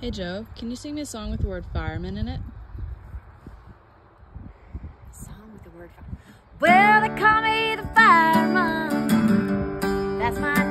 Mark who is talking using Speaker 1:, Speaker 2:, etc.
Speaker 1: Hey Jo, can you sing me a song with the word fireman in it?
Speaker 2: Song with the word fireman. Well, they call me the fireman. That's my